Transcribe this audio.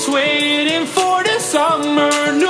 just waiting for the summer. No